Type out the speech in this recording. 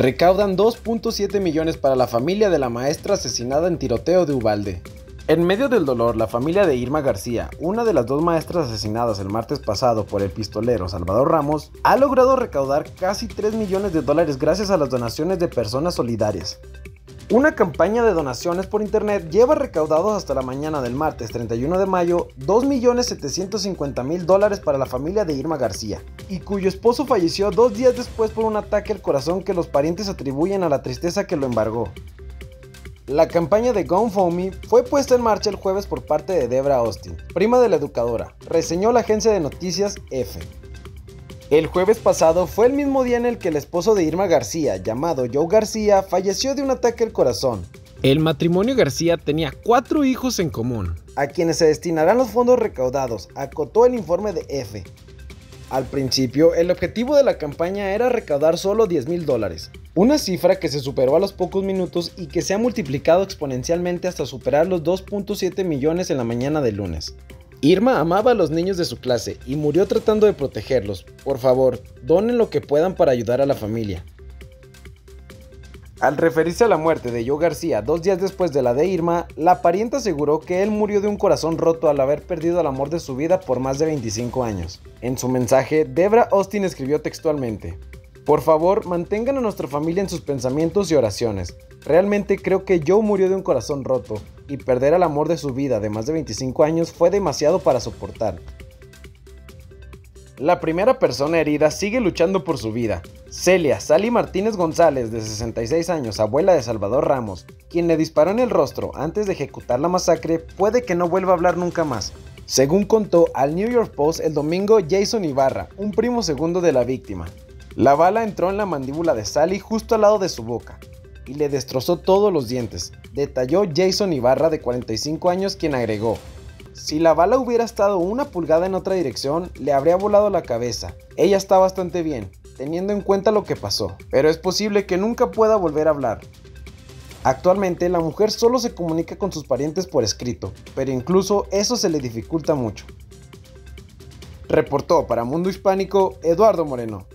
Recaudan 2.7 millones para la familia de la maestra asesinada en tiroteo de Ubalde. En medio del dolor, la familia de Irma García, una de las dos maestras asesinadas el martes pasado por el pistolero Salvador Ramos, ha logrado recaudar casi 3 millones de dólares gracias a las donaciones de personas solidarias. Una campaña de donaciones por internet lleva recaudados hasta la mañana del martes 31 de mayo 2.750.000 dólares para la familia de Irma García, y cuyo esposo falleció dos días después por un ataque al corazón que los parientes atribuyen a la tristeza que lo embargó. La campaña de GoFundMe fue puesta en marcha el jueves por parte de Debra Austin, prima de la educadora, reseñó la agencia de noticias F. El jueves pasado fue el mismo día en el que el esposo de Irma García, llamado Joe García, falleció de un ataque al corazón. El matrimonio García tenía cuatro hijos en común, a quienes se destinarán los fondos recaudados, acotó el informe de F. Al principio, el objetivo de la campaña era recaudar solo 10 mil dólares, una cifra que se superó a los pocos minutos y que se ha multiplicado exponencialmente hasta superar los 2.7 millones en la mañana del lunes. Irma amaba a los niños de su clase y murió tratando de protegerlos. Por favor, donen lo que puedan para ayudar a la familia. Al referirse a la muerte de Joe García dos días después de la de Irma, la pariente aseguró que él murió de un corazón roto al haber perdido el amor de su vida por más de 25 años. En su mensaje, Debra Austin escribió textualmente, por favor, mantengan a nuestra familia en sus pensamientos y oraciones. Realmente creo que Joe murió de un corazón roto, y perder al amor de su vida de más de 25 años fue demasiado para soportar. La primera persona herida sigue luchando por su vida. Celia Sally Martínez González, de 66 años, abuela de Salvador Ramos, quien le disparó en el rostro antes de ejecutar la masacre, puede que no vuelva a hablar nunca más. Según contó al New York Post el domingo Jason Ibarra, un primo segundo de la víctima. La bala entró en la mandíbula de Sally justo al lado de su boca y le destrozó todos los dientes, detalló Jason Ibarra de 45 años quien agregó, si la bala hubiera estado una pulgada en otra dirección, le habría volado la cabeza. Ella está bastante bien, teniendo en cuenta lo que pasó, pero es posible que nunca pueda volver a hablar. Actualmente la mujer solo se comunica con sus parientes por escrito, pero incluso eso se le dificulta mucho. Reportó para Mundo Hispánico Eduardo Moreno.